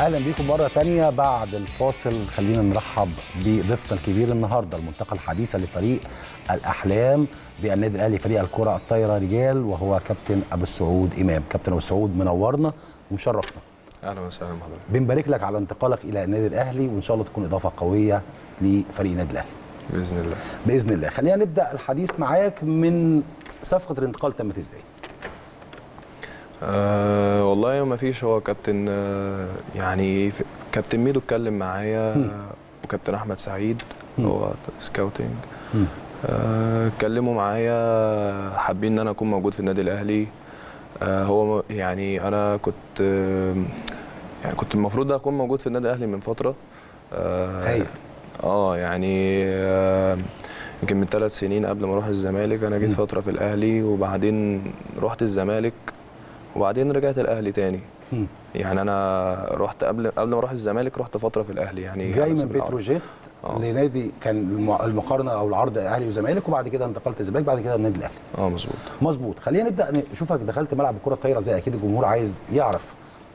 أهلا بيكم مرة تانية بعد الفاصل. خلينا نرحب بضيفنا الكبير النهارده المنتقى الحديثة لفريق الأحلام بالنادي الأهلي فريق الكرة الطايرة رجال وهو كابتن أبو السعود إمام. كابتن أبو السعود منورنا ومشرفنا. أهلا وسهلا بحضرتك. بنبارك لك على انتقالك إلى النادي الأهلي وإن شاء الله تكون إضافة قوية لفريق النادي الأهلي. بإذن الله. بإذن الله. خلينا نبدأ الحديث معاك من صفقة الانتقال تمت إزاي؟ أه والله ما فيش. هو كابتن آه، يعني كابتن ميدو اتكلم معايا وكابتن أحمد سعيد هو سكاوتنج. آه، اتكلموا معايا حابين إن أنا أكون موجود في النادي الأهلي. آه، هو م- يعني أنا كنت آه، يعني كنت المفروض أكون موجود في النادي الأهلي من فترة. آه،. آه يعني آه، يمكن من ثلاث سنين قبل ما أروح الزمالك. أنا جيت مم. فترة في الأهلي وبعدين رحت الزمالك. وبعدين رجعت الأهلي تاني. مم. يعني أنا رحت قبل قبل ما أروح الزمالك رحت فترة في الأهلي يعني جاي على من. بتروجيت آه. لنادي كان الم- المقارنة أو العرض أهلي وزمالك وبعد كده انتقلت الزمالك بعد كده النادي الأهلي. آه مظبوط. مظبوط. خلينا نبدأ نشوفك دخلت ملعب الكره الطايره زي أكيد الجمهور عايز يعرف.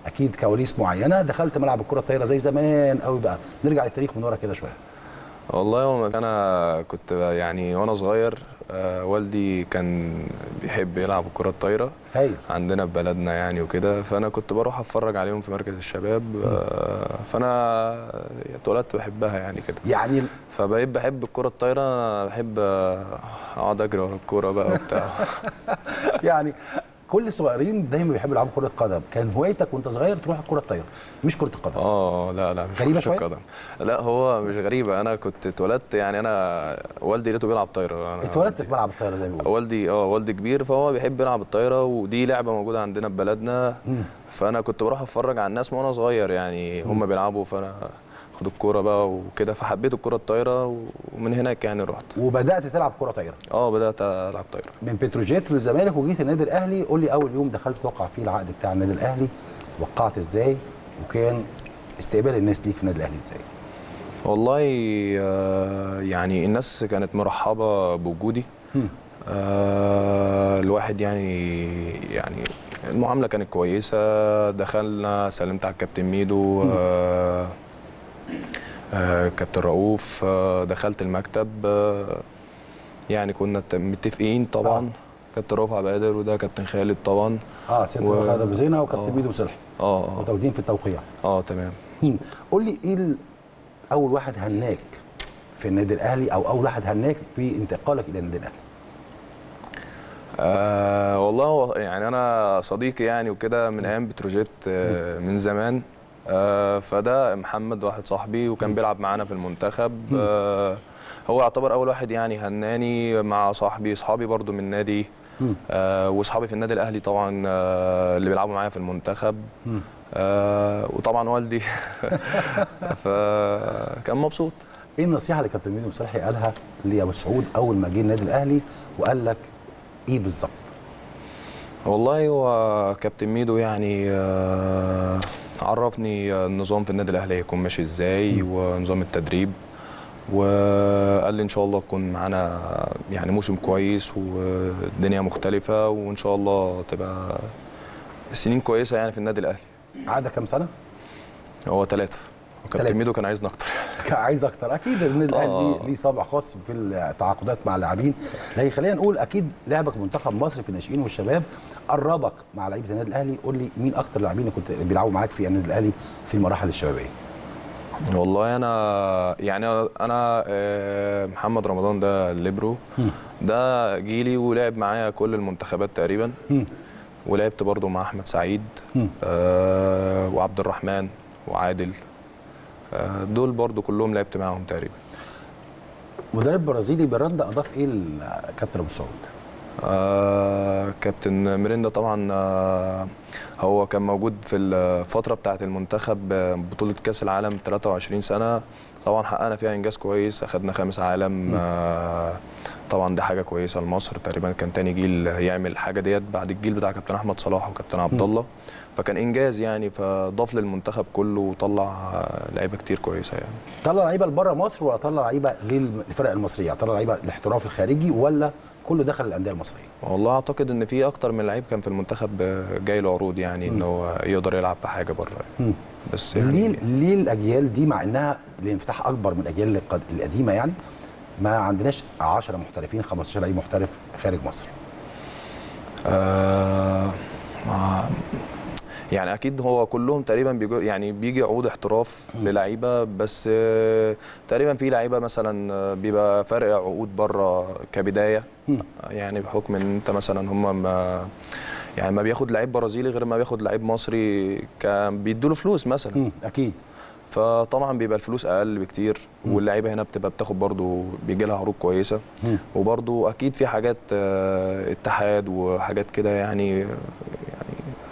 أكيد كواليس معينة دخلت ملعب الكره الطايره زي زمان قوي بقى. نرجع للتاريخ من ورا كده شوية. والله أنا كنت يعني وأنا صغير آه، والدي كان بيحب يلعب الكره الطايره هايل. عندنا في بلدنا يعني وكده فأنا كنت بروح أتفرج عليهم في مركز الشباب آه، فأنا اتولدت بحبها يعني كده. يعني فبقيت بحب الكرة الطايرة أنا بحب آه، أقعد أجري ورا الكورة بقى وبتاع. يعني كل الصغيرين دايما بيحبوا يلعبوا كرة قدم. كان هوايتك وأنت صغير تروح الكره الطايرة مش كرة القدم. آه لا لا مش غريبة كرة شوية؟ القدم. لا هو مش غريبة. أنا كنت اتولدت يعني أنا والدي لقيته بيلعب طايرة. اتولدت في ملعب الطايرة زي ما بيقولوا. والدي آه والدي كبير فهو بيحب يلعب الطايرة ودي لعبة موجودة عندنا في بلدنا. مم. فأنا كنت بروح أتفرج على الناس وأنا صغير يعني هم بيلعبوا. فأنا اخد الكورة بقى وكده فحبيت الكورة الطايرة ومن هناك يعني رحت. وبدأت تلعب كره طايرة؟ آه بدأت ألعب طايرة. من بتروجيت للزمالك وجيت النادي الأهلي قول لي أول يوم دخلت توقع فيه العقد بتاع النادي الأهلي وقعت إزاي؟ وكان استقبال الناس ليك في النادي الأهلي إزاي؟ والله آه، يعني الناس كانت مرحبة بوجودي. آه، الواحد يعني يعني المعاملة كانت كويسة دخلنا سلمت على الكابتن ميدو آه، آه، كابتن رؤوف آه، دخلت المكتب آه، يعني كنا متفقين طبعا. كابتن رؤوف عبد القادر وده كابتن خالد طبعا. آه سيادة و- خالد ابو زينه وكابتن آه. ميدو صلحي آه آه. متواجدين في التوقيع. آه تمام. قول لي إيه أول واحد هناك في النادي الأهلي أو أول واحد هناك بانتقالك إلى النادي الأهلي؟ آه والله يعني أنا صديقي يعني وكده من أيام بتروجيت آه من زمان. آه فده محمد واحد صاحبي وكان بيلعب معانا في المنتخب. آه هو يعتبر أول واحد يعني هناني مع صاحبي. اصحابي برضو من النادي مم. آه واصحابي في النادي الأهلي طبعا آه اللي بيلعبوا معايا في المنتخب. آه وطبعا والدي. فكان مبسوط. إيه النصيحة اللي كابتن ميدو صلحي قالها لأبو سعود أول ما جه النادي الأهلي وقال لك إيه بالظبط؟ والله هو كابتن ميدو يعني آه، عرفني النظام في النادي الأهلي هيكون ماشي إزاي ونظام التدريب. وقال لي إن شاء الله تكون معانا يعني موسم كويس والدنيا مختلفة وإن شاء الله تبقى سنين كويسة يعني في النادي الأهلي. عقدك كام سنة؟ هو ثلاثة. وكابتن ميدو كان عايزنا أكتر. عايز أكتر. أكيد النادي الأهلي آه. ليه- طابع خاص في التعاقدات مع اللاعبين. لكن خلينا نقول أكيد لعبك منتخب مصر في الناشئين والشباب قربك مع لعيبة النادي الأهلي. قول لي مين أكتر لاعبين كنت بيلعبوا معاك في النادي الأهلي في المراحل الشبابية؟ والله أنا يعني أنا آه، محمد رمضان ده الليبرو ده جيلي ولعب معايا كل المنتخبات تقريبا. ولعبت برضو مع أحمد سعيد. آه وعبد الرحمن وعادل. دول برضو كلهم لعبت معاهم تقريبا. مدرب برازيلي برندا أضاف إيه لكابتن أبو سعود؟ آه كابتن ميريندا طبعا آه هو كان موجود في الفترة بتاعة المنتخب بطولة كأس العالم 23 سنة. طبعا حققنا فيها إنجاز كويس أخدنا خامس عالم. آه طبعا دي حاجة كويسة لمصر. تقريبا كان تاني جيل يعمل الحاجة ديت بعد الجيل بتاع كابتن أحمد صلاح وكابتن عبد الله. فكان إنجاز يعني فضاف للمنتخب كله وطلع آه، لعيبة كتير كويسة يعني. طلع لعيبة لبره مصر ولا طلع لعيبة للفرق المصرية؟ طلع لعيبة الاحتراف الخارجي ولا كله دخل الأندية المصرية؟ والله أعتقد إن في أكتر من لعيب كان في المنتخب آه، جاي له عروض يعني ان هو يقدر يلعب في حاجة بره يعني. بس ليه يعني ليه الأجيال دي مع إنها الانفتاح أكبر من الأجيال القد- القديمة يعني؟ ما عندناش 10 محترفين 15 لعيب محترف خارج مصر. آه ما- يعني أكيد هو كلهم تقريبا بيجو يعني بيجي عقود احتراف للعيبة بس آه، تقريبا في لعيبة مثلا آه، بيبقى فرق عقود بره كبداية. يعني بحكم إن أنت مثلا هم ما يعني ما بياخد لعيب برازيلي غير ما بياخد لعيب مصري كان بيدوا له فلوس مثلا. أكيد فطبعا بيبقى الفلوس أقل بكتير واللعيبة هنا بتبقى بتاخد برضو بيجي لها عروض كويسة مم. وبرضو أكيد في حاجات آه، اتحاد وحاجات كده يعني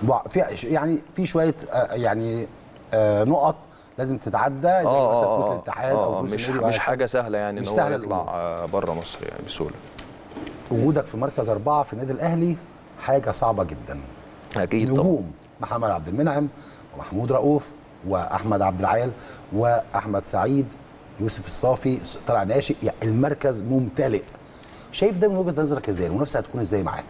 وع- في يعني في شوية آه، يعني آه، نقط لازم تتعدى زي آه مثلا فلوس الاتحاد آه، أو آه، فلوس مش مش. حاجة سهلة يعني مش إن هو يطلع بره مصر يعني بسهولة وجودك في مركز أربعة في النادي الأهلي حاجة صعبة جدا. أكيد نجوم محمد عبد المنعم ومحمود رؤوف وأحمد عبد العال وأحمد سعيد يوسف الصافي طلع ناشئ. يعني المركز ممتلئ. شايف ده من وجهة نظرك إزاي؟ المنافسة هتكون إزاي معاه؟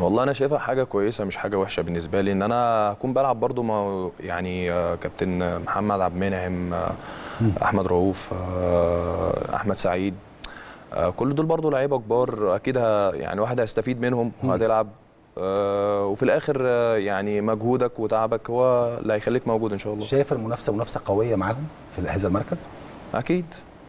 والله أنا شايفها حاجة كويسة مش حاجة وحشة بالنسبة لي. إن أنا اكون بلعب برضو ما يعني آه، كابتن محمد عبد المنعم آه، أحمد رؤوف آه، أحمد سعيد. كل دول برضو لعيبة كبار أكيد يعني واحد هيستفيد منهم وهتلعب. آه، وفي الآخر آه، يعني مجهودك وتعبك هو اللي هيخليك موجود إن شاء الله. شايف المنافسة منافسة قوية معاهم في هذا المركز؟ أكيد.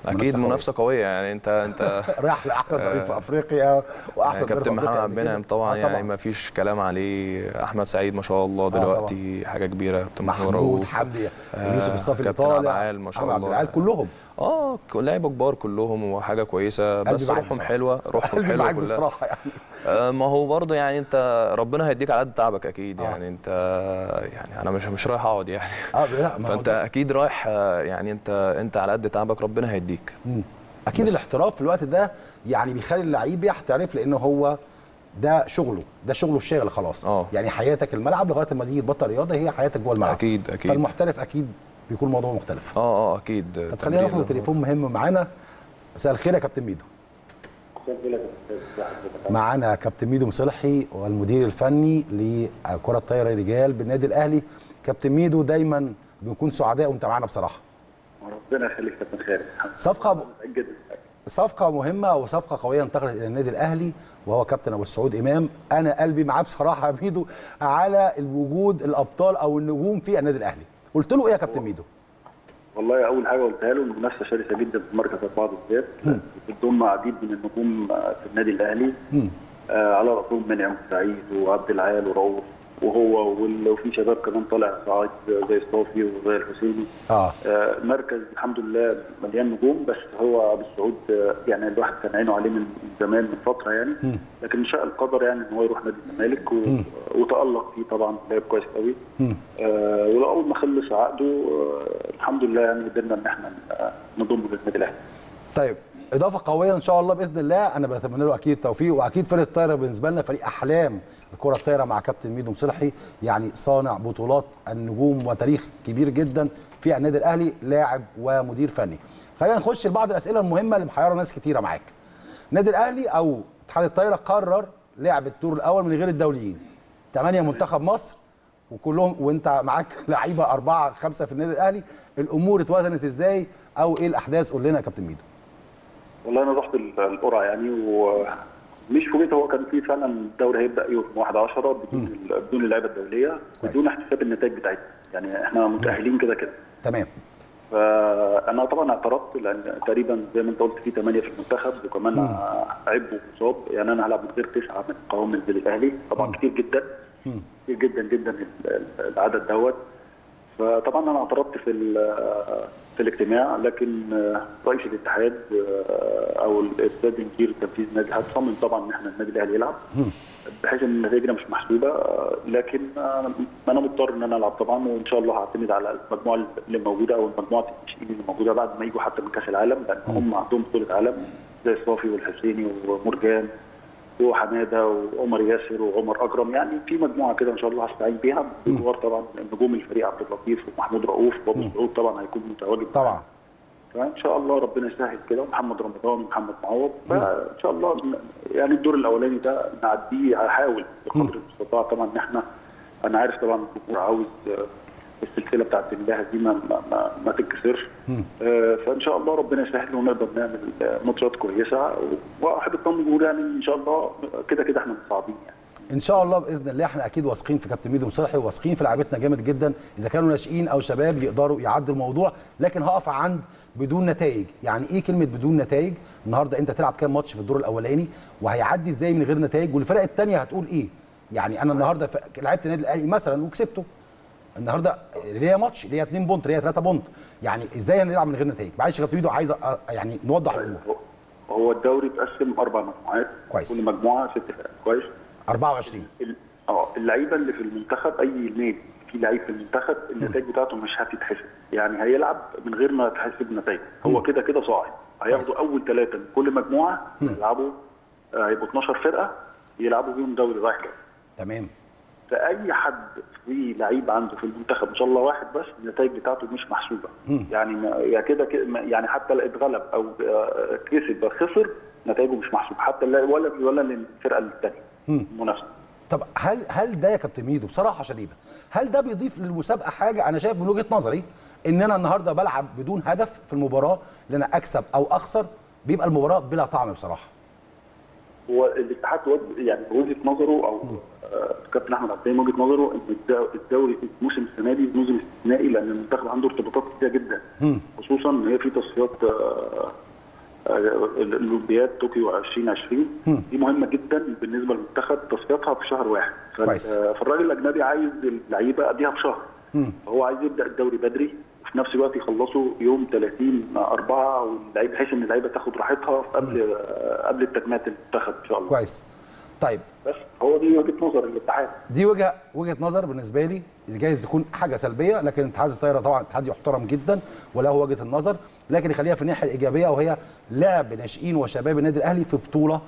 أكيد. منافسة قوية. يعني انت أنت راح لأحسن ضريب في أفريقيا وأحسن يعني كابتن محمد عبد المنعم. طبعا آه يعني ما فيش كلام عليه. أحمد سعيد ما شاء الله. دلوقتي حاجة كبيرة. كابتن محمود حمدي آه، يوسف الصافي اللي كابتن طالع عبد العال ما شاء محمد عبد الله. العال كلهم. آه لعيبه كبار كلهم وحاجة كويسة بس روحهم. حلوة روحهم حلوة كلها بصراحة يعني آه ما هو برضه يعني انت ربنا هيديك على قد تعبك أكيد آه. يعني انت يعني أنا مش مش رايح أقعد يعني آه لا ما فأنت ده- أكيد رايح آه، يعني انت انت على قد تعبك ربنا هيديك مم. أكيد بس. الاحتراف في الوقت ده يعني بيخلي اللعيب يحترف لأن هو ده شغله ده شغله الشاغل خلاص آه. يعني حياتك الملعب لغاية ما تيجي تبطل رياضة هي حياتك جوه الملعب أكيد أكيد فالمحترف أكيد بيكون الموضوع مختلف. آه آه أكيد. طب خلينا ناخد تليفون مهم معانا. مساء الخير يا كابتن ميدو. معانا كابتن ميدو مصلحي والمدير الفني لكرة الطايرة رجال بالنادي الأهلي. كابتن ميدو دايما بنكون سعداء وأنت معانا بصراحة. ربنا يخليك كابتن خالد. صفقة متأكد صفقة مهمة وصفقة قوية انتقلت إلى النادي الأهلي وهو كابتن أبو السعود إمام. أنا قلبي معاه بصراحة يا ميدو على الوجود الأبطال أو النجوم في النادي الأهلي. قلت له إيه يا كابتن ميدو؟ والله أول حاجة قلتها له المنافسه شرسة جدا في مركز اربعه بالذات بتضم عديد من النجوم في النادي الأهلي. آه على رأسهم منعم سعيد وعبد العال ورؤوف وهو وفي شباب كمان طالع صاعد زي الصافي وزي الحسيني آه آه مركز الحمد لله مليان نجوم بس هو أبو السعود آه، يعني الواحد كان عينه عليه من زمان من فترة يعني مم. لكن شاء القدر يعني إن هو يروح نادي الزمالك. وتألق فيه طبعا لعب كويس قوي. آه ولأول ما خلص عقده آه الحمد لله يعني قدرنا إن إحنا آه، نضمه للنادي الأهلي طيب إضافة قوية إن شاء الله بإذن الله أنا بتمنى له أكيد التوفيق وأكيد فرقة الطايرة بالنسبة لنا فريق أحلام الكرة الطايرة مع كابتن ميدو مصلحي يعني صانع بطولات النجوم وتاريخ كبير جدا في النادي الأهلي لاعب ومدير فني. خلينا نخش لبعض الأسئلة المهمة اللي محيرة ناس كتيرة معاك. النادي الأهلي أو اتحاد الطايرة قرر لعب الدور الأول من غير الدوليين. ثمانية منتخب مصر وكلهم وانت معاك لعيبة أربعة خمسة في النادي الأهلي. الأمور اتوزنت إزاي؟ أو إيه الأحداث؟ قول لنا يا كابتن ميدو. والله أنا رحت ال- القرعة يعني ومش فوجئت هو كان في فعلا الدوري هيبدأ يوم 1 10 بدون بدون اللعيبة الدولية. بدون احتساب النتائج بتاعتنا. يعني إحنا متأهلين كده كده. تمام. فأنا طبعا اعترضت لأن تقريبا زي ما انت قلت في ثمانيه في المنتخب وكمان عبوا مصاب يعني أنا هلعب من غير تسعة من قوام النادي الأهلي. طبعا كتير جدا. كتير جدا جدا ال- ال- العدد دوت. فطبعا أنا اعترضت في ال- في الاجتماع لكن رئيس الاتحاد أو الأستاذ المدير التنفيذي النادي الاتحاد صمم طبعا ان إحنا النادي الأهلي يلعب بحيث إن النتائج مش محسوبة لكن أنا مضطر إن أنا ألعب طبعا وإن شاء الله هعتمد على المجموعة اللي موجودة أو المجموعة اللي موجودة بعد ما يجوا حتى من كأس العالم لأن هم. عندهم بطولة عالم زي صافي والحسيني ومرجان وحماده وعمر ياسر وعمر أكرم يعني في مجموعة كده إن شاء الله هستعين بيها. بجوار طبعا نجوم الفريق عبد اللطيف ومحمود رؤوف وأبو سعود طبعا هيكون متواجد. طبعا. فإن شاء الله ربنا يسهل كده. محمد رمضان ومحمد معوض. فإن شاء الله يعني الدور الأولاني ده نعديه هحاول بقدر المستطاع طبعا إن إحنا أنا عارف طبعا الجمهور عاوز السلسلة بتاعت الله دي ما ما, ما, تتكسرش. آه، فإن شاء الله ربنا يسهل ونقدر نعمل آه، ماتشات كويسة. واحب اطمن يعني إن شاء الله كده كده إحنا متصاعدين يعني. إن شاء الله بإذن الله إحنا أكيد واثقين في كابتن ميدو مصلحي وواثقين في لعيبتنا جامد جدا. إذا كانوا ناشئين أو شباب يقدروا يعدوا الموضوع لكن هقف عند بدون نتائج. يعني إيه كلمة بدون نتائج؟ النهارده أنت تلعب كام ماتش في الدور الأولاني؟ وهيعدي إزاي من غير نتائج؟ والفرق الثانية هتقول إيه؟ يعني أنا النهارده لعبت النادي الأهلي مثلا وكسبته. النهارده ليا ماتش ليا 2 point ليا 3 point. يعني إزاي هنلعب من غير نتائج؟ معلش ميدو عايز أ- يعني نوضح الأمور. هو الدوري اتقسم أربع مجموعات. كويس. كل مجموعة ست فرق. كويس. 24 ال- آه اللعيبة اللي في المنتخب أي نادي في لعيب في المنتخب النتائج بتاعته مش هتتحسب. يعني هيلعب من غير ما تحسب نتائج. هو كده كده صاعد. هياخدوا. أول ثلاثة من كل مجموعة يلعبوا آه، هيبقوا 12 فرقة يلعبوا بيهم دوري رايح جاي. تمام. فاي حد في لعيب عنده في المنتخب إن شاء الله واحد بس النتائج بتاعته مش محسوبة. يعني يا كده يعني حتى لو اتغلب أو آه، كسب خسر نتائجه مش محسوبة. حتى لا- ولا ولا للفرقة الثانية المنافسة. طب هل هل ده يا كابتن ميدو؟ بصراحة شديدة. هل ده بيضيف للمسابقة حاجة؟ أنا شايف من وجهة نظري إن أنا النهارده بلعب بدون هدف في المباراة إن أنا أكسب أو أخسر بيبقى المباراة بلا طعم بصراحة. هو الاتحاد يعني وجهة نظره أو كابتن أحمد عبد الحليم وجهة نظره إن الد- الدوري الموسم السنة دي موسم استثنائي لأن المنتخب عنده ارتباطات كتيرة جدا. خصوصا إن هي في تصفيات آه، آه، الأولمبياد طوكيو 2020 دي مهمة جدا بالنسبة للمنتخب تصفياتها في شهر واحد. آه، فالراجل الأجنبي عايز اللعيبة اديها في شهر فهو عايز يبدأ الدوري بدري وفي نفس الوقت يخلصوا يوم 30 4 واللعيبه بحيث إن اللعيبة تاخد راحتها قبل قبل التجميعات المنتخب إن شاء الله. كويس. طيب. بس هو دي وجهة نظر الاتحاد. دي وجهة وجهة نظر بالنسبة لي جايز تكون حاجة سلبية لكن اتحاد الطايره طبعا اتحاد يحترم جدا وله وجهة النظر. لكن خليها في الناحية الإيجابية وهي لعب ناشئين وشباب النادي الأهلي في بطولة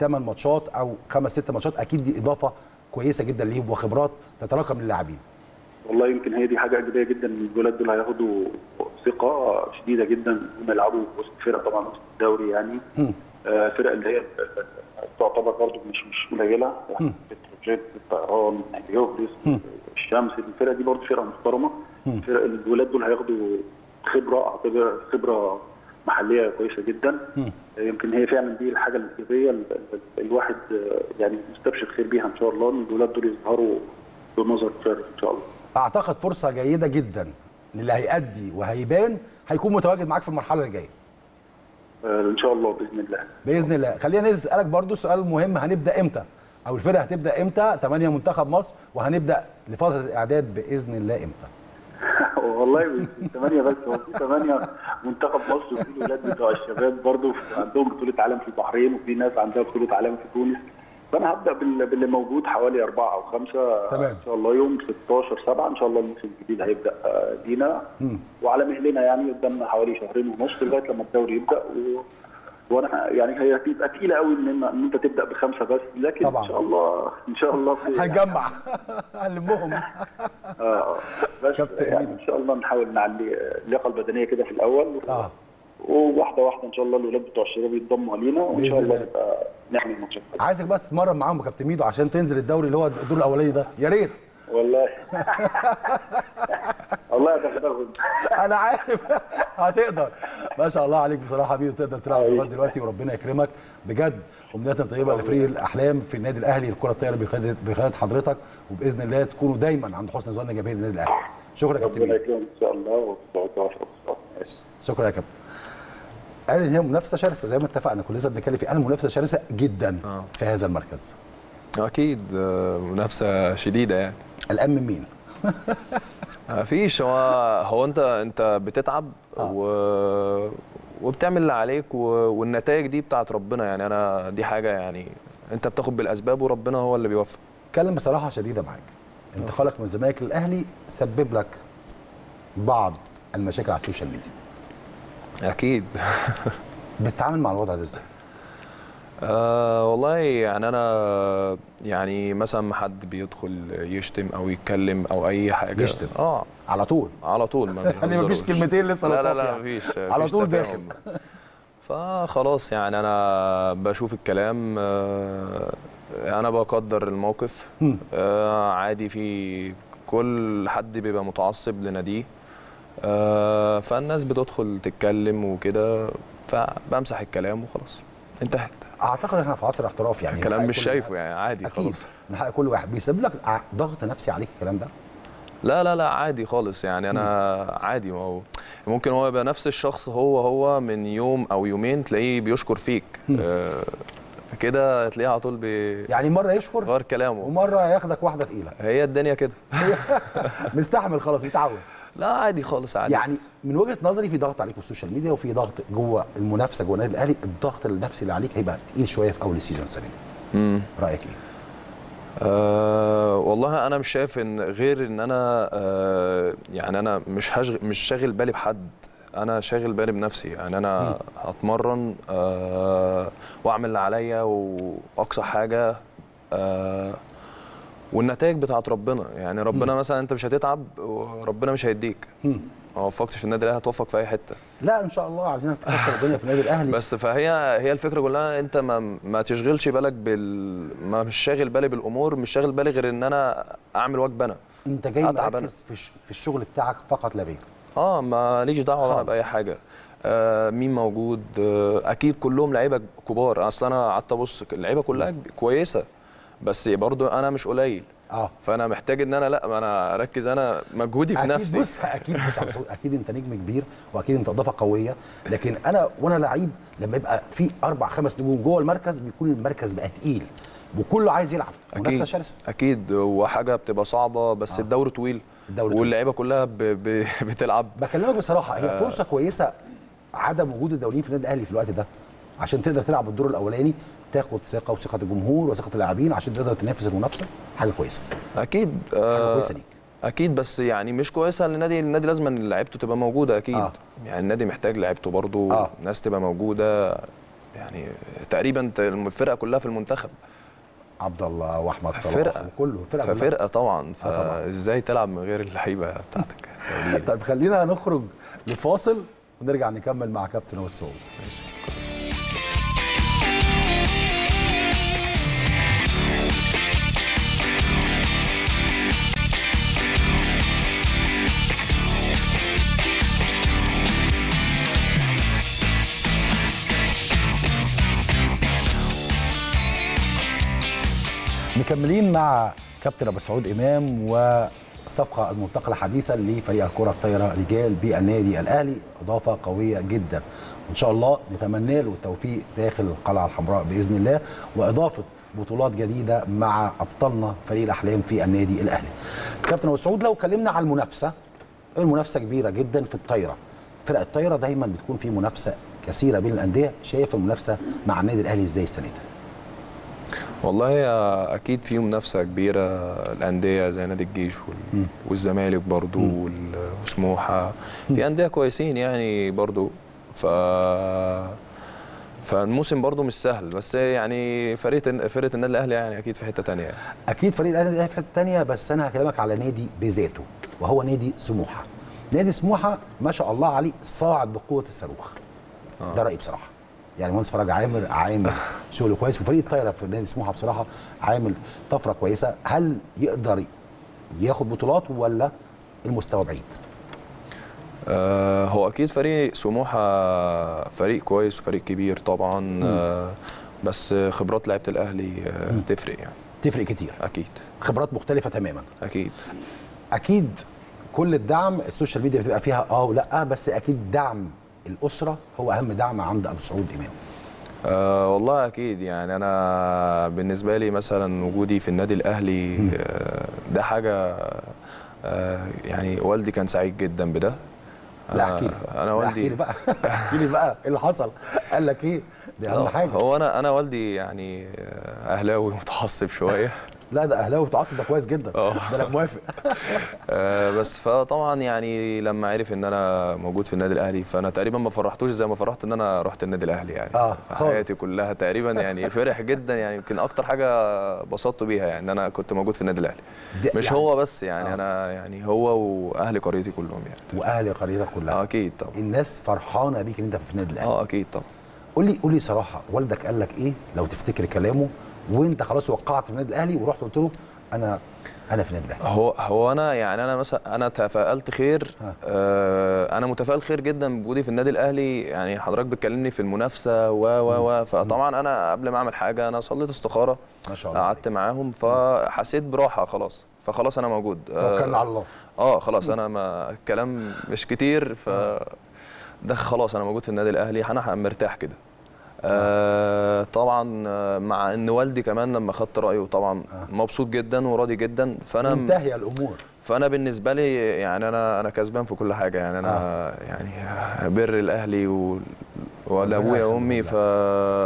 ثمان ماتشات أو خمس ست ماتشات. أكيد دي إضافة كويسة جدا ليهم وخبرات تتراكم للاعبين. والله يمكن هي دي حاجة إيجابية جدا إن الولاد دول هياخدوا ثقة شديدة جدا هم يلعبوا وسط فرق طبعا وسط الدوري يعني آه، فرق اللي هي تعتبر برضه مش مش قليلة. بتروجيت الطيران هليوبلس الشمس الفرق دي برضه فرقة محترمة. فرق الولاد دول هياخدوا خبرة أعتبر خبرة محلية كويسة جدا. يمكن هي فعلا دي الحاجة الإيجابية ال- ال- الواحد آه، يعني مستبشر خير بيها إن شاء الله إن الولاد دول يظهروا بمظهر فارغ إن شاء الله. أعتقد فرصة جيدة جدا للي هيأدي وهيبان هيكون متواجد معاك في المرحلة اللي جاية آه، إن شاء الله بإذن الله. بإذن الله. خلينا نسالك برضو سؤال مهم. هنبدأ إمتى؟ أو الفرقة هتبدأ إمتى؟ 8 منتخب مصر. وهنبدأ لفترة الإعداد بإذن الله إمتى؟ والله مش ثمانية بس. هو في ثمانية منتخب مصر وفي الولاد بتوع الشباب برضه عندهم بطولة عالم في البحرين وفي ناس عندها بطولة عالم في تونس. فأنا هبدأ بال- باللي موجود حوالي أربعة أو خمسة. تمام. إن شاء الله يوم 16 7 إن شاء الله الموسم الجديد هيبدأ آه، لينا وعلى مهلنا يعني قدامنا حوالي شهرين ونص لغاية لما الدوري يبدأ. و... وأنا يعني هي هتبقى تقيلة قوي إن إن أنت تبدأ بخمسة بس. لكن طبعاً. إن شاء الله إن شاء الله. هنجمع. هنلمهم. آه. بس يعني. إن شاء الله نحاول نعلي اللياقة البدنية كده في الأول. آه. وواحدة واحدة إن شاء الله الاولاد بتوع الشباب يتضموا علينا وإن شاء الله. نبقى نعمل ماتشات عايزك بقى تتمرن معاهم كابتن ميدو عشان تنزل الدوري اللي هو الدور الأولاني ده. يا ريت. والله. والله هتاخدهم أنا عارف. هتقدر. ما شاء الله عليك بصراحة ميدو تقدر تلعب لغاية دلوقتي وربنا يكرمك. بجد أمنياتنا طيبة لفريق الأحلام في النادي الأهلي الكرة الطايرة بقياده حضرتك وبإذن الله تكونوا دايما عند حسن ظن جماهير النادي الأهلي. شكرا يا كابتن ربنا يكرمك إن شاء الله وتوفق شكرا يا كابتن. قال إن هي منافسة شرسة زي ما اتفقنا كلنا بنتكلم فيها قال منافسة شرسة جدا آه. في هذا المركز. أكيد آه، منافسة شديدة يعني. الان من مين؟ مفيش هو هو أنت أنت بتتعب و... وبتعمل اللي عليك و... والنتائج دي بتاعت ربنا يعني. أنا دي حاجة يعني أنت بتاخد بالأسباب وربنا هو اللي بيوفق. اتكلم بصراحة شديدة معاك. انتقالك من الزمالك للأهلي سبب لك بعض المشاكل على ال social media. أكيد بتتعامل مع الوضع ده إزاي؟ أه والله يعني أنا يعني مثلا ما حد بيدخل يشتم أو يتكلم أو أي حاجة يشتم. آه على طول على طول ما يعني مفيش. كلمتين لسه لا لا لا يعني. مفيش على طول تفاهم. فخلاص يعني أنا بشوف الكلام آه، أنا بقدر الموقف. آه، عادي في كل حد بيبقى متعصب لناديه فالناس بتدخل تتكلم وكده فبمسح الكلام وخلاص انتهت. أعتقد إحنا في عصر احتراف يعني. الكلام مش شايفه يعني عادي أكيد. خلاص. من حق كل واحد. بيسبب لك ضغط نفسي عليك الكلام ده؟ لا لا لا عادي خالص يعني. أنا عادي ما هو ممكن هو يبقى نفس الشخص هو هو من يوم أو يومين تلاقيه بيشكر فيك. آه، كده تلاقيه على طول بيغير يعني مرة يشكر كلامه. ومرة ياخدك واحدة تقيلة. هي الدنيا كده. مستحمل خلاص متعود. لا عادي خالص عادي يعني من وجهة نظري في ضغط عليك في ال social media وفي ضغط جوه المنافسة جوه النادي الأهلي الضغط النفسي اللي عليك هيبقى تقيل شوية في أول ال season السنة دي. رأيك إيه؟ أه والله أنا مش شايف إن غير إن أنا أه يعني أنا مش هشغل مش شاغل بالي بحد أنا شاغل بالي بنفسي يعني أنا هتمرن أه وأعمل اللي عليا وأقصى حاجة أه والنتائج بتاعت ربنا. يعني ربنا مثلا أنت مش هتتعب وربنا مش هيديك. ما وفقتش في النادي الأهلي هتوفق في أي حتة. لا إن شاء الله عايزينك تكسر الدنيا في النادي الأهلي. بس فهي هي الفكرة كلها أنت ما ما تشغلش بالك بال ما مش شاغل بالي بالأمور مش شاغل بالي غير إن أنا أعمل واجب أنا. أنت جاي مركز في في الشغل بتاعك فقط لا غير آه ماليش دعوة أنا. بأي حاجة. آه مين موجود؟ آه أكيد كلهم لعيبة كبار. أصل أنا قعدت أبص اللعيبة كلها كويسة. بس برضو أنا مش قليل. آه. فأنا محتاج إن أنا لأ أنا أركز أنا مجهودي في أكيد نفسي. بص أكيد بص أكيد أنت نجم كبير وأكيد أنت إضافة قوية. لكن أنا وأنا لعيب لما يبقى في أربع خمس نجوم جوه المركز بيكون المركز بقى تقيل وكله عايز يلعب. منافسه أكيد شرسه أكيد. وحاجه بتبقى صعبة بس الدوري طويل. الدوري طويل. واللعيبة كلها ب... ب... بتلعب. بكلمك بصراحة هي فرصة كويسة عدم وجود الدوليين في النادي الأهلي في الوقت ده عشان تقدر تلعب الدور الأولاني. تاخد ثقة وثقة الجمهور وثقة اللاعبين عشان تقدر تنافس المنافسة؟ حاجة كويسة. أكيد حاجة آه كويسة ليك. أكيد بس يعني مش كويسة للنادي النادي لازم لعيبته تبقى موجودة أكيد. آه. يعني النادي محتاج لعيبته برضه آه. ناس تبقى موجودة. يعني تقريبا الفرقة كلها في المنتخب. عبد الله وأحمد صلاح فرقة. كلها. ففرقه طبعا. آه طبعاً. فإزاي تلعب من غير اللعيبة بتاعتك؟ طيب خلينا نخرج لفاصل ونرجع نكمل مع كابتن والسعود مكملين مع كابتن أبو سعود إمام والصفقه المنتقلة حديثا لفريق الكرة الطايرة رجال بالنادي الأهلي إضافة قوية جدا إن شاء الله نتمنى له التوفيق داخل القلعة الحمراء بإذن الله وإضافة بطولات جديدة مع أبطالنا فريق الأحلام في النادي الأهلي. كابتن أبو سعود لو اتكلمنا على المنافسة المنافسة كبيرة جدا في الطايرة. فرق الطايرة دايما بتكون في منافسة كثيرة بين الأندية شايف المنافسة مع النادي الأهلي إزاي السنة دي؟ والله آه، أكيد في منافسة كبيرة الأندية زي نادي الجيش وال... والزمالك برضو وال... وسموحة. في أندية كويسين يعني برضو. ف فالموسم برضو مش سهل بس يعني فرقه فرقه النادي الأهلي يعني أكيد في حتة تانية. يعني. أكيد فريق الأهلي في حتة ثانية بس أنا هكلمك على نادي بذاته وهو نادي سموحة. نادي سموحة ما شاء الله عليه صاعد بقوة الصاروخ. ده رأيي بصراحة. يعني مهندس فرج عامر عامل شغل كويس وفريق الطايره في نادي سموحه بصراحة عامل طفرة كويسة. هل يقدر ياخد بطولات ولا المستوى بعيد؟ آه هو أكيد فريق سموحة فريق كويس وفريق كبير طبعا آه بس خبرات لعيبة الأهلي آه تفرق يعني. تفرق كتير. أكيد. خبرات مختلفة تماما. أكيد. أكيد كل الدعم السوشيال ميديا بتبقى فيها آه ولا بس أكيد دعم الأسرة هو أهم دعم عند أبو سعود إمام. أه والله أكيد يعني أنا بالنسبة لي مثلا وجودي في النادي الأهلي أه ده حاجة أه يعني والدي كان سعيد جدا بده. لا احكي لي. أنا لا احكي لي والدي بقى. احكي لي بقى إيه اللي حصل. قال لك إيه؟ دي أهم آه، حاجة. هو أنا أنا والدي يعني آه، أهلاوي متعصب شوية. لا ده أهلاوي متعصب ده كويس جدا. آه. ده أنا موافق. آه، بس فطبعا يعني لما عرف إن أنا موجود في النادي الأهلي فأنا تقريبا ما فرحتوش زي ما فرحت إن أنا رحت النادي الأهلي يعني. آه، في. حياتي كلها تقريبا يعني فرح جدا يعني يمكن أكتر حاجة بسطت بيها يعني إن أنا كنت موجود في النادي الأهلي. مش يعني- هو بس يعني آه. أنا يعني هو وأهل قريتي كلهم يعني. وأهل قريتك كلها. آه أكيد طبعا. الناس فرحانة بيك إن أنت في النادي الأهلي. آه أكيد طبعا. قول لي قول لي صراحة والدك قال لك إيه؟ لو تفتكر كلامه وانت خلاص وقعت في النادي الاهلي ورحت قلت له أنا أنا في النادي الاهلي. هو هو أنا يعني أنا مثلا أنا تفائلت خير. آه أنا متفائل خير جدا بوجودي في النادي الاهلي. يعني حضرتك بتكلمني في المنافسة و و و فطبعا أنا قبل ما اعمل حاجة أنا صليت استخارة ما شاء الله قعدت معاهم فحسيت براحة خلاص فخلاص أنا موجود. آه، توكلنا على الله. آه خلاص أنا ما الكلام مش كتير ف ده خلاص أنا موجود في النادي الاهلي أنا مرتاح كده. آه طبعا آه، مع إن والدي كمان لما خدت رأيه طبعا آه. مبسوط جدا وراضي جدا. فأنا منتهيه الأمور. فأنا بالنسبة لي يعني أنا أنا كسبان في كل حاجة. يعني أنا آه. يعني بر الاهلي و... ولا ابويا يخليهم وامي. ف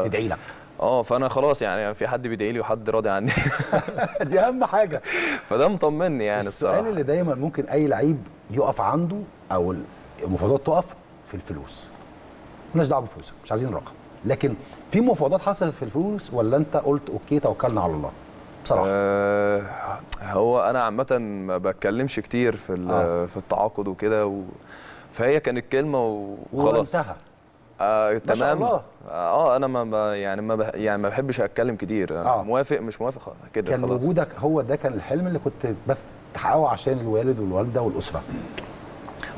تدعي لك. آه فأنا خلاص يعني في حد بيدعي لي وحد راضي عني. دي أهم حاجة. فده مطمني يعني السؤال الصراحه اللي دايما ممكن أي لعيب يقف عنده أو المفاوضات تقف في الفلوس. مالناش دعوة بالفلوس مش عايزين رقم. لكن في مفاوضات حصلت في الفلوس ولا انت قلت أوكي توكلنا على الله؟ بصراحة. آه هو أنا عامة ما بتكلمش كتير في آه. في التعاقد وكده و... فهي كانت كلمة وخلاص. وانتهى. آه ما شاء تمام. الله. آه أنا ما ما- يعني ما بح يعني ما بحبش أتكلم كتير. أنا آه. موافق مش موافق كده كان خلاص. وجودك هو ده كان الحلم اللي كنت بس تحققه عشان الوالد والوالدة والأسرة.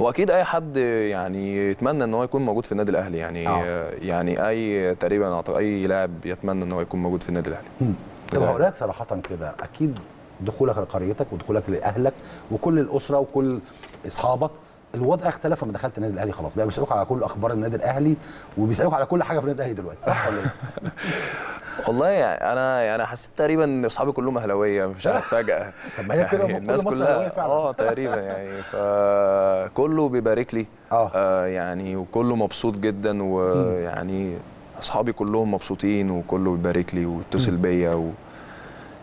واكيد أي حد يعني يتمنى إن هو يكون موجود في النادي الأهلي يعني آه. يعني أي تقريبا أي لاعب يتمنى إن هو يكون موجود في النادي الأهلي طب. هقول لك صراحة كده أكيد دخولك لقريتك ودخولك لأهلك وكل الأسرة وكل أصحابك الوضع اختلف لما دخلت النادي الأهلي خلاص بقى بيسألوك على كل أخبار النادي الأهلي وبيسألوك على كل حاجة في النادي الأهلي دلوقتي صح ولا إيه؟ والله يعني أنا يعني حسيت تقريبا إن أصحابي كلهم أهلاوية مش عارف فجأة طب ما هي كده يعني كل مصر أهلاوية فعلا. آه تقريبا يعني فكله بيبارك لي آه. آه يعني وكله مبسوط جدا ويعني أصحابي كلهم مبسوطين وكله بيبارك لي ويتصل بيا و...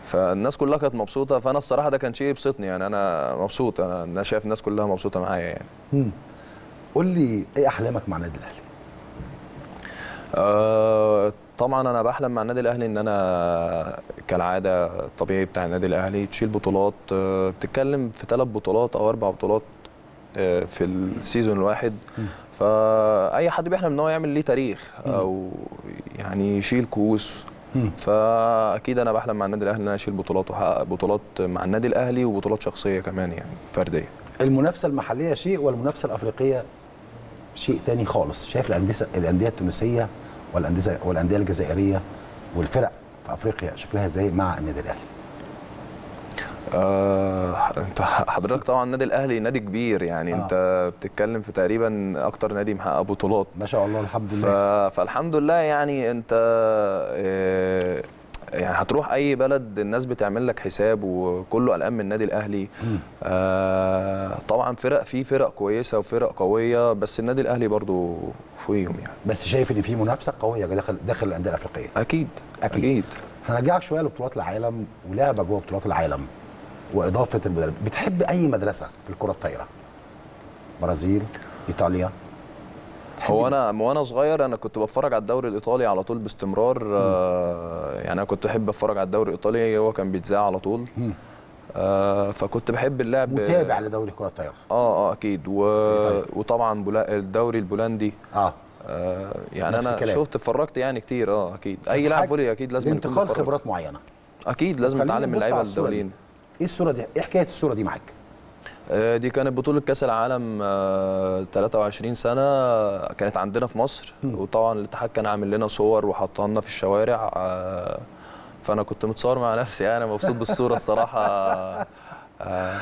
فالناس كلها كانت مبسوطة فأنا الصراحة ده كان شيء يبسطني يعني أنا مبسوط أنا أنا شايف الناس كلها مبسوطة معايا يعني مم. قول لي إيه أحلامك مع النادي الأهلي؟ آه طبعا أنا بحلم مع النادي الأهلي إن أنا كالعادة الطبيعي بتاع النادي الأهلي تشيل بطولات آه بتتكلم في ثلاث بطولات أو أربع بطولات آه في السيزون الواحد فأي حد بيحلم إن هو يعمل ليه تاريخ أو يعني يشيل كؤوس مم. فأكيد أنا بحلم مع النادي الأهلي إن أنا أشيل بطولات واحقق بطولات مع النادي الأهلي وبطولات شخصية كمان يعني فردية. المنافسة المحلية شيء والمنافسة الأفريقية شيء تاني خالص. شايف الانديه الأندية التونسية والانديه والأندية الجزائرية والفرق في أفريقيا شكلها إزاي مع النادي الأهلي؟ آه، انت حضرتك طبعا النادي الأهلي نادي كبير يعني آه. انت بتتكلم في تقريبا أكتر نادي محقق بطولات ما شاء الله الحمد ف... لله. فالحمد لله يعني انت آه، يعني هتروح أي بلد الناس بتعمل لك حساب وكله قلقان من النادي الأهلي. آه طبعا فرق في فرق كويسة وفرق قوية بس النادي الأهلي برضو فوقيهم يعني. بس شايف إن في منافسة قوية داخل داخل الأندية الأفريقية؟ أكيد أكيد. أكيد. هنرجعك شوية لبطولات العالم ولعبه جوه بطولات العالم. وإضافة المدرب. بتحب أي مدرسة في الكرة الطايرة؟ برازيل إيطاليا؟ هو أنا وأنا صغير أنا كنت بتفرج على الدوري الإيطالي على طول باستمرار آه يعني أنا كنت أحب أتفرج على الدوري الإيطالي هو كان بيتذاع على طول. آه فكنت بحب اللعب متابع لدوري كرة الطايرة. آه آه أكيد. و... وطبعا بولا... الدوري البولندي. آه. آه يعني أنا الكلام. شفت اتفرجت يعني كتير. آه أكيد. أي لاعب فولي أكيد لازم متفرج. خبرات معينة. أكيد لازم نتعلم من اللعيبة. الدوليين. إيه الصورة دي؟ إيه حكاية الصورة دي معاك؟ آه، دي كانت بطولة كأس العالم آه، 23 سنة كانت عندنا في مصر. وطبعا الاتحاد كان عامل لنا صور وحطها لنا في الشوارع آه، فأنا كنت متصور مع نفسي يعني مبسوط بالصورة الصراحة. آه،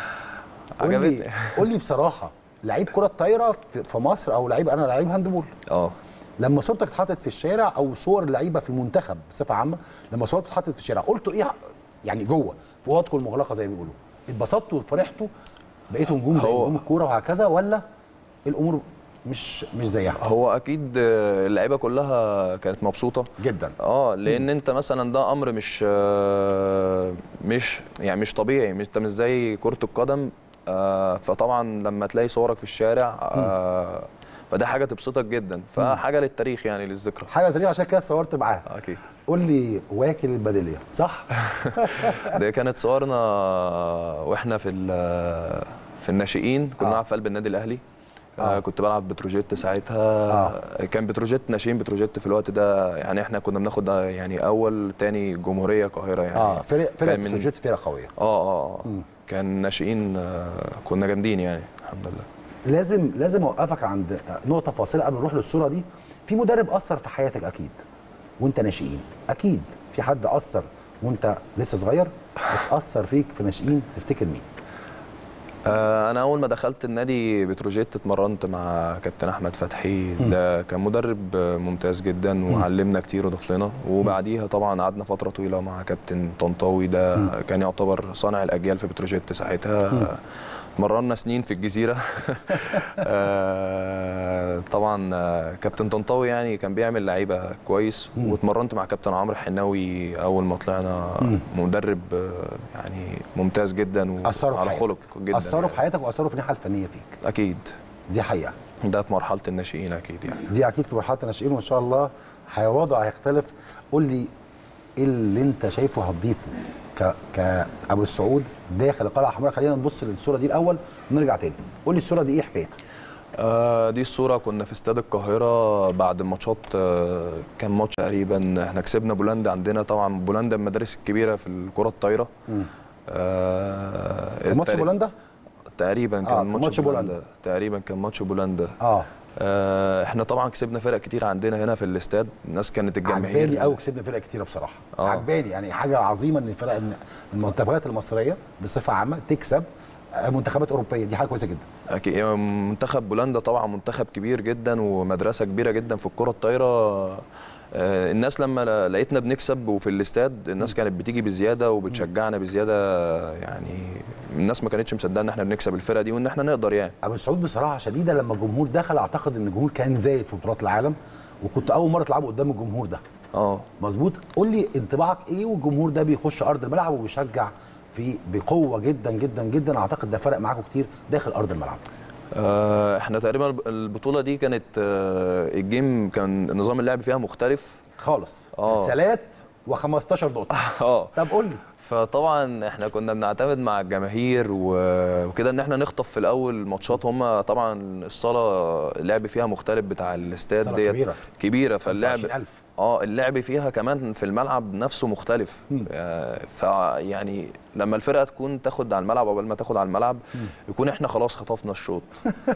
عجبتني. قول لي بصراحة لعيب كرة طايرة في- في مصر أو لعيب أنا لعيب هاندبول آه. لما صورتك اتحطت في الشارع أو صور اللعيبه في المنتخب بصفة عامة لما صورتك اتحطت في الشارع قلتوا إيه؟ يعني جوه في اوضتكم المغلقه زي ما بيقولوا. اتبسطتوا وفرحتوا بقيتوا نجوم زي نجوم الكورة وهكذا ولا الأمور مش مش زيها؟ هو أكيد اللعيبة كلها كانت مبسوطة. جدا. آه لأن أنت مثلا ده أمر مش آه، مش يعني مش طبيعي. أنت مش زي كرة القدم آه، فطبعا لما تلاقي صورك في الشارع آه، فده حاجة تبسطك جدا فحاجة للتاريخ يعني للذكرى حاجة تانية عشان كده صورت معاها أكيد قول لي واكل البديلية صح دي كانت صورنا وإحنا في في الناشئين كنا آه. في قلب النادي الأهلي آه. آه. كنت بلعب بتروجيت ساعتها آه. كان بتروجيت ناشئين بتروجيت في الوقت ده يعني إحنا كنا بناخد يعني أول تاني جمهورية القاهرة يعني آه فرق فرق بتروجيت فرقة قوية آه آه. آه. كان ناشئين آه، كنا جامدين يعني الحمد لله لازم لازم أوقفك عند نقطة فاصلة قبل ما نروح للصورة دي. في مدرب أثر في حياتك أكيد وأنت ناشئين. أكيد في حد أثر وأنت لسه صغير؟ اتاثر فيك في ناشئين تفتكر مين؟ آه، أنا أول ما دخلت النادي بتروجيت اتمرنت مع كابتن أحمد فتحي. ده كان مدرب ممتاز جدا وعلمنا كتير وضاف لنا وبعديها طبعا قعدنا فترة طويلة مع كابتن طنطاوي. ده كان يعتبر صانع الأجيال في بتروجيت ساعتها. اتمرنا سنين في الجزيرة. آه، طبعا آه، كابتن طنطاوي يعني كان بيعمل لعيبة كويس واتمرنت مع كابتن عمرو حناوي أول ما طلعنا مدرب آه، يعني ممتاز جدا أثروا وعلى خلق جدا أثروا يعني. في حياتك وأثروا في الناحية الفنية فيك. أكيد. دي حقيقة. ده في مرحلة الناشئين أكيد يعني. دي أكيد في مرحلة الناشئين وإن شاء الله هيوضع هيختلف. قول لي إيه اللي أنت شايفه هتضيفه؟ كابو السعود داخل القلعة الحمراء. خلينا نبص للصورة دي الأول ونرجع تاني. قول لي الصورة دي إيه حكايتها؟ آه دي الصورة كنا في استاد القاهرة بعد الماتشات آه كان ماتش تقريبا. إحنا كسبنا بولندا عندنا طبعا. بولندا المدارس الكبيرة في الكرة الطايرة. آه كان ماتش بولندا؟ تقريبا كان آه، ماتش, بولندا. بولندا. تقريبا كان ماتش بولندا. آه. إحنا طبعا كسبنا فرق كتير عندنا هنا في الاستاد. الناس كانت الجماهير عجباني قوي كسبنا فرق كتيرة بصراحة. آه. عجباني يعني حاجة عظيمة إن الفرق المنتخبات المصرية بصفة عامة تكسب آه، منتخبات أوروبية. دي حاجة كويسة جدا. أكيد. يعني منتخب بولندا طبعا منتخب كبير جدا ومدرسة كبيرة جدا في الكرة الطايرة. آه، الناس لما لقيتنا بنكسب وفي الاستاد الناس كانت بتيجي بزيادة وبتشجعنا بزيادة يعني الناس ما كانتش مصدقة إن إحنا بنكسب الفرقة دي وإن إحنا نقدر يعني. أبو السعود بصراحة شديدة لما الجمهور دخل أعتقد إن الجمهور كان زايد في بطولات العالم وكنت أول مرة تلعبوا قدام الجمهور ده. آه. مظبوط؟ قول لي انطباعك إيه والجمهور ده بيخش أرض الملعب وبيشجع في بقوة جدا جدا جدا. أعتقد ده فرق معاكم كتير داخل أرض الملعب. آه، إحنا تقريبا الب- البطولة دي كانت آه، الجيم كان نظام اللعب فيها مختلف. خالص. آه. رسالات و15 نقطة. آه. طب قول لي. فطبعا إحنا كنا بنعتمد مع الجماهير وكده إن إحنا نخطف في الأول ماتشات. هم طبعا الصالة اللعب فيها مختلف بتاع الاستاد ديت. كبيرة. كبيرة فاللعب 25000 آه اللعب فيها كمان في الملعب نفسه مختلف. آه فيعني لما الفرقة تكون تاخد على الملعب قبل ما تاخد على الملعب يكون إحنا خلاص خطفنا الشوط.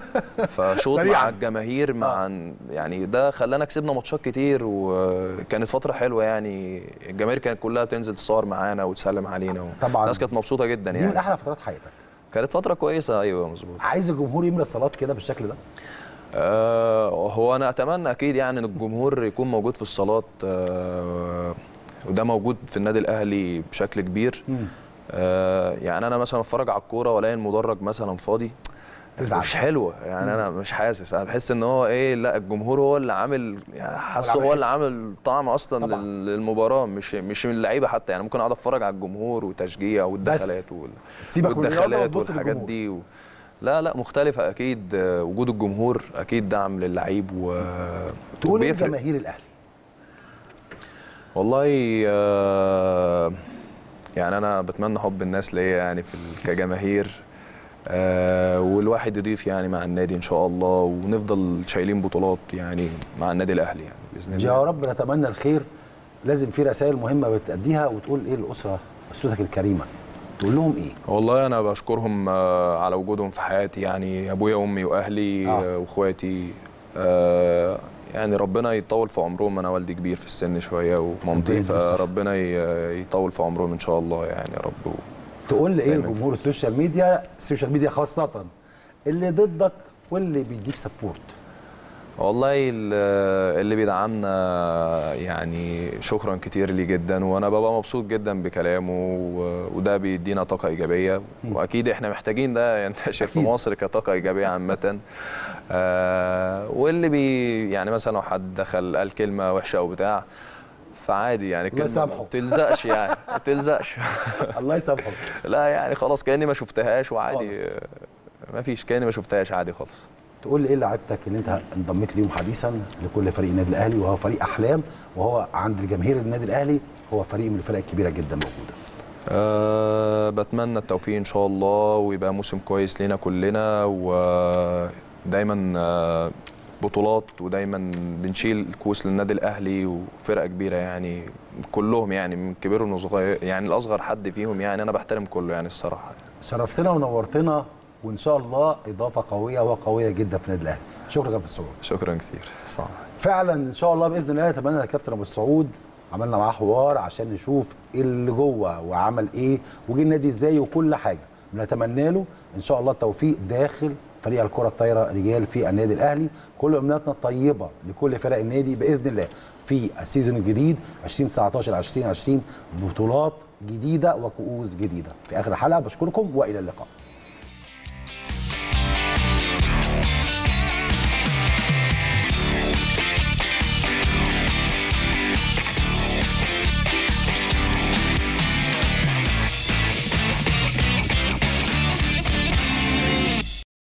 فشوط. مع الجماهير مع يعني ده خلانا كسبنا ماتشات كتير وكانت فترة حلوة يعني. الجماهير كانت كلها تنزل تصور معانا وتسلم علينا طبعاً. الناس كانت مبسوطة جدا دي من يعني. أحلى فترات حياتك. كانت فترة كويسة. أيوه مظبوط. عايز الجمهور يملى الصالات كده بالشكل ده؟ آه هو أنا أتمنى أكيد يعني إن الجمهور يكون موجود في الصالات آه وده موجود في النادي الأهلي بشكل كبير آه يعني أنا مثلا أتفرج على الكورة وألاقي المدرج مثلا فاضي تزعل. مش حلوة يعني أنا مش حاسس أنا بحس إن هو إيه لا الجمهور هو اللي عامل يعني حاسه هو اللي. عامل طعم أصلا طبعاً. لل- للمباراة مش مش من اللعيبة حتى يعني ممكن أقعد أتفرج على الجمهور وتشجيع والدخلات وال... والدخلات والحاجات. دي و... لا لا مختلفة أكيد. آه، وجود الجمهور أكيد دعم للعيب و تقول إيه. جماهير الأهلي؟ والله آه، يعني أنا بتمنى حب الناس ليا يعني في كجماهير. آه، والواحد يضيف يعني مع النادي إن شاء الله ونفضل شايلين بطولات يعني مع النادي الأهلي يعني بإذن الله. يا رب نتمنى الخير. لازم في رسائل مهمة بتأديها وتقول إيه الأسرة أسرتك الكريمة. تقول لهم إيه؟ والله أنا بشكرهم آه، على وجودهم في حياتي. يعني أبويا وامي وأهلي آه. آه. وإخواتي. آه، يعني ربنا يطول في عمرهم. أنا والدي كبير في السن شوية ومامتي. فربنا يطول في عمرهم إن شاء الله يعني يا رب. تقول لي إيه لجمهور ال social media؟ ال social media خاصة اللي ضدك واللي بيديك support والله ال- اللي بيدعمنا يعني شكرا كتير ليه جدا وأنا ببقى مبسوط جدا بكلامه وده بيدينا طاقة إيجابية. وأكيد إحنا محتاجين ده ينتشر في أكيد. مصر كطاقة إيجابية عامة. آه واللي بي يعني مثلا لو حد دخل قال كلمة وحشة أو بتاع فعادي يعني الله كلمه يسامحه. ما تلزقش يعني ما تلزقش الله يسامحه. لا يعني خلاص كأني ما شفتهاش وعادي. ما فيش كأني ما شفتهاش عادي خالص. تقول لي إيه لعيبتك اللي أنت انضميت ليهم حديثا لكل فريق النادي الأهلي وهو فريق أحلام وهو عند الجماهير النادي الأهلي هو فريق من الفرق الكبيرة جدا موجودة؟ أه بتمنى التوفيق إن شاء الله ويبقى موسم كويس لينا كلنا ودايما آه، بطولات ودايما بنشيل الكؤوس للنادي الأهلي وفرقه كبيرة يعني كلهم يعني من كبيرهم وصغير يعني الأصغر حد فيهم يعني أنا بحترم كله يعني الصراحة. شرفتنا ونورتنا وإن شاء الله إضافة قوية وقوية جدا في النادي الأهلي. شكرا يا كابتن سعود. شكرا كتير. صح. فعلا إن شاء الله بإذن الله نتمنى للكابتن أبو السعود عملنا معاه حوار عشان نشوف اللي جوه وعمل إيه وجه النادي إزاي وكل حاجة. بنتمنى له إن شاء الله التوفيق داخل فريق الكرة الطايرة رجال في النادي الأهلي. كل أمنياتنا الطيبة لكل فرق النادي بإذن الله في السيزون الجديد 2019 2020 بطولات جديدة وكؤوس جديدة. في آخر الحلقة بشكركم وإلى اللقاء.